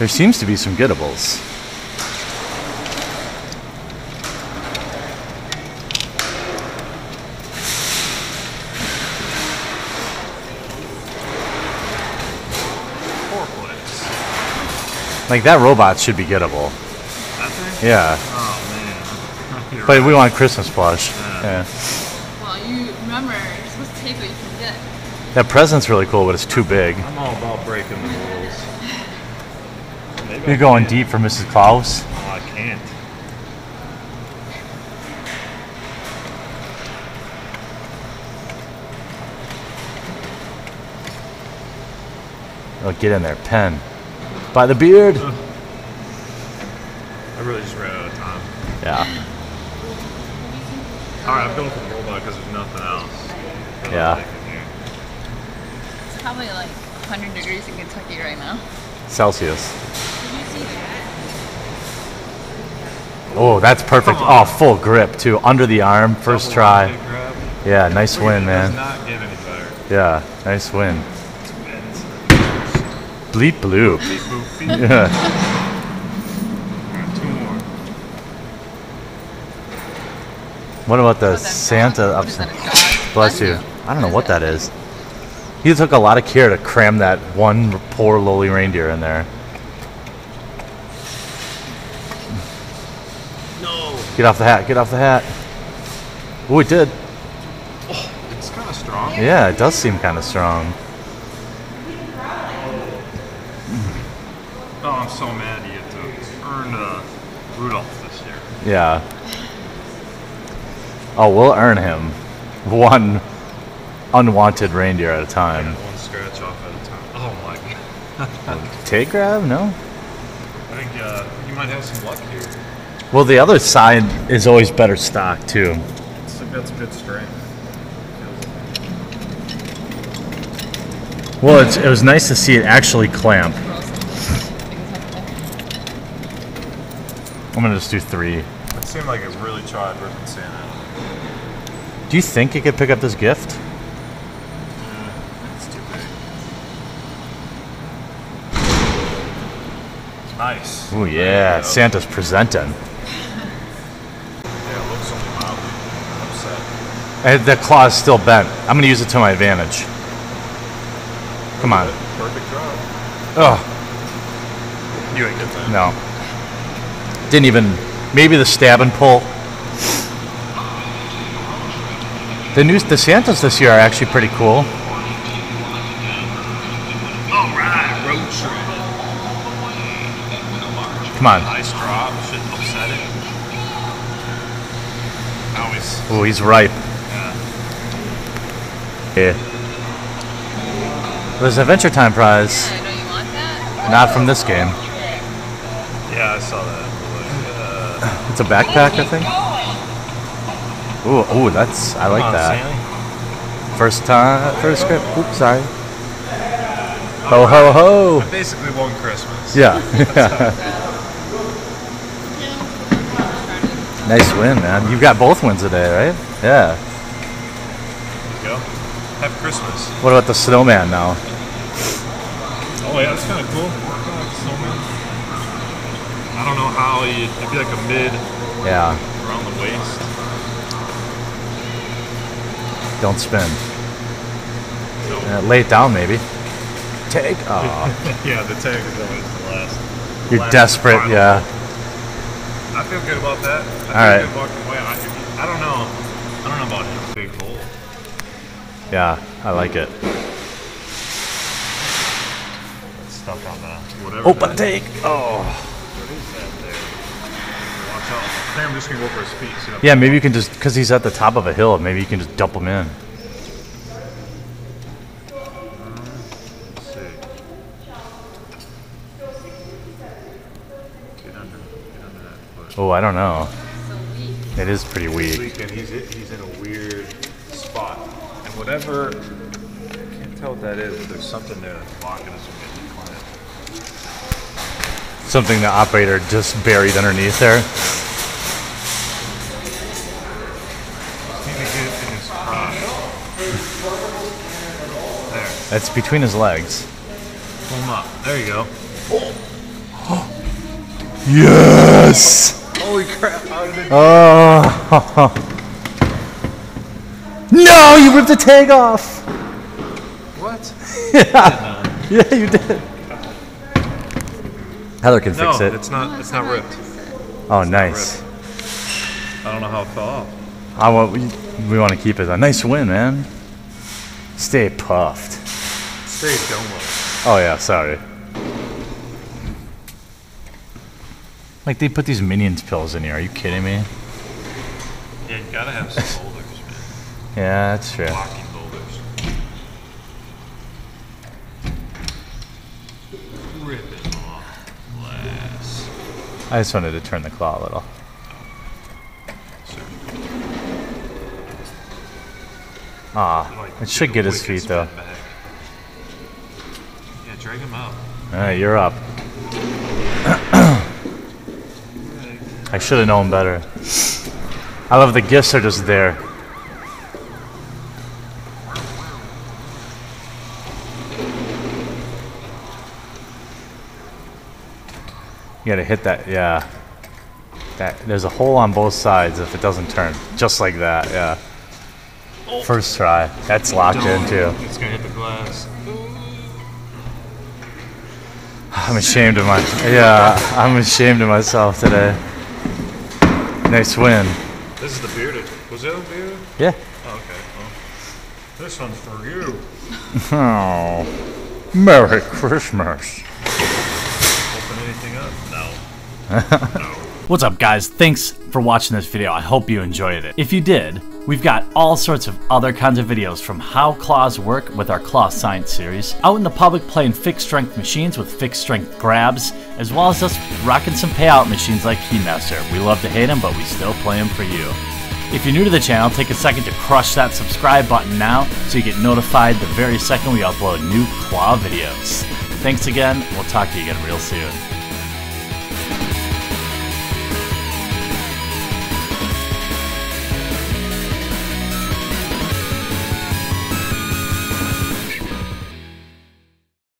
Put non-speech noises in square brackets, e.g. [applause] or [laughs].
There seems to be some gettables. Like that robot should be gettable. That? Yeah. Oh man. [laughs] But right. we want Christmas plush. Yeah. Yeah. Well, you remember, you're supposed to take what you can get. That present's really cool, but it's too big. I'm all about breaking the rules. Maybe You're going deep for Mrs. Claus. Oh, I can't. Oh, get in there, pen. By the beard. I really just ran out of time. Yeah. All right, I'm going for the robot because there's nothing else. that Yeah. like in here. It's probably like 100 degrees in Kentucky right now. Celsius. Did you see that? Oh, that's perfect. Oh, full grip too. Under the arm, first Double try. Yeah, nice win, man. Does not get any better. Yeah, nice win. Bleep bloop. Beep, boop, beep. [laughs] Yeah. All right, two more. What about the oh, Santa dog? up What is that, a dog? Bless you. I don't know What what is that is. He took a lot of care to cram that one poor lowly reindeer in there. No. Get off the hat. Get off the hat. Oh, it did. It's kind of strong. Yeah, it does seem kind of strong. Oh, I'm so mad you get to earn uh, Rudolph this year. Yeah. Oh, we'll earn him one unwanted reindeer at a time. One scratch off at a time. Oh my god. [laughs] Take grab? No. I think uh, you might have some luck here. Well, the other side is always better stock too. It's that's good strength. Well, it's, it was nice to see it actually clamp. I'm gonna just do three. It seemed like it really tried ripping Santa. Do you think it could pick up this gift? Mm, it's too big. Nice. Oh yeah, Santa's presenting. Yeah, it looks only mildly upset. And the claw is still bent. I'm gonna use it to my advantage. Come on. Perfect drop. Oh You ain't get that. no. Didn't even. Maybe the stab and pull. The new the Santas this year are actually pretty cool. All right, road trip. Come on. Nice drop. Shouldn't upset it. Now he's Oh, he's ripe. Yeah. There's an Adventure Time prize. Yeah, don't you want that? Not from this game. Yeah, I saw that. Uh, It's a backpack, I think. Ooh, ooh, that's I like on, that. Sammy. First time, first script. Oops, sorry. Ho ho ho! I basically won Christmas. Yeah. [laughs] [laughs] nice win, man. You've got both wins today, right? Yeah. Christmas. What about the snowman now? Oh yeah, that's kind of cool. Like snowman. I don't know how you. It'd be like a mid Yeah. around the waist. Don't spin. No. Uh, lay it down, maybe. Take. [laughs] Oh, yeah, the tag is always the last. you're last desperate. final. Yeah. I feel good about that. I feel All right. good walking away. I, I don't know. I don't know about big hole. Yeah, I like it. It's stuck on the whatever. Oh, but that- take. Oh. What is that there? Watch out. I think I'm just gonna go for a speed. See if- Yeah, maybe you can just because he's at the top of a hill. Maybe you can just dump him in. Let's see. Get under, get under that foot. Oh, I don't know. It is pretty weak. Weak, and he's he's in a weird spot. And whatever, I can't tell what that is, but there's something there that's blocking us from getting the clamp. Something the operator just buried underneath there. Can't get it in his crotch. There, That's between his legs. pull him up. There you go. [gasps] Yes! Holy crap! How did it? Oh. [laughs] no, you ripped the tag off. What? Yeah, [laughs] yeah, you did. Heather can No, fix it. it's not. It's not ripped. Oh, nice. I don't know how it fell off. I want we, we want to keep it. A nice win, man. Stay puffed. Stay domo. Oh yeah, sorry. Like they put these minions pills in here. Are you kidding me? Yeah, you gotta have some. Yeah, that's true. Blocking boulders. Ripping off glass. I just wanted to turn the claw a little. Ah, it should get his feet though. back. Yeah, drag him out. Alright, you're up. [coughs] I should have known better. I love the gifts are just there. You gotta hit that, yeah. That there's a hole on both sides if it doesn't turn. Just like that, yeah. First try. That's locked in too. It's gonna hit the glass. I'm ashamed of my yeah, I'm ashamed of myself today. Nice win. This is the bearded. Was it a bearded? Yeah. Oh, okay. Well, this one's for you. [laughs] Oh. Merry Christmas. No. [laughs] What's up guys? Thanks for watching this video. I hope you enjoyed it. If you did, we've got all sorts of other kinds of videos from how claws work with our claw science series, out in the public playing fixed strength machines with fixed strength grabs, as well as us rocking some payout machines like Keymaster. We love to hate them, but we still play them for you. If you're new to the channel, take a second to crush that subscribe button now so you get notified the very second we upload new claw videos. Thanks again, we'll talk to you again real soon.